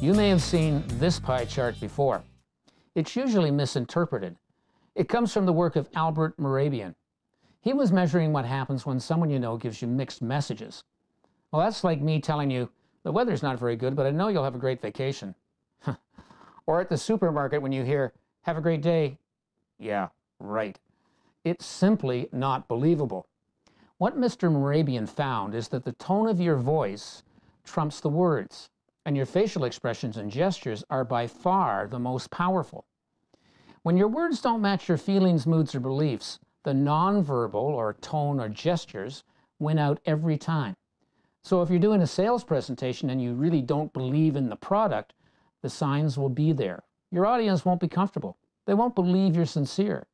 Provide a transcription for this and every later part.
You may have seen this pie chart before. It's usually misinterpreted. It comes from the work of Albert Mehrabian. He was measuring what happens when someone you know gives you mixed messages. Well, that's like me telling you, the weather's not very good, but I know you'll have a great vacation. or at the supermarket when you hear, have a great day. Yeah, right. It's simply not believable. What Mr. Mehrabian found is that the tone of your voice trumps the words and your facial expressions and gestures are by far the most powerful. When your words don't match your feelings, moods, or beliefs, the nonverbal or tone or gestures win out every time. So if you're doing a sales presentation and you really don't believe in the product, the signs will be there. Your audience won't be comfortable. They won't believe you're sincere.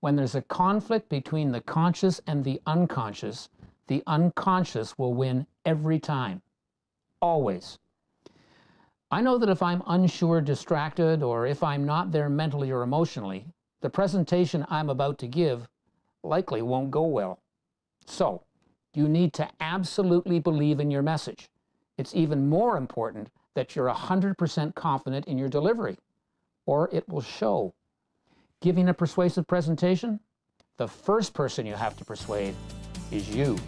When there's a conflict between the conscious and the unconscious, the unconscious will win every time. Always. I know that if I'm unsure, distracted, or if I'm not there mentally or emotionally, the presentation I'm about to give likely won't go well. So, you need to absolutely believe in your message. It's even more important that you're 100% confident in your delivery, or it will show. Giving a persuasive presentation, the first person you have to persuade is you.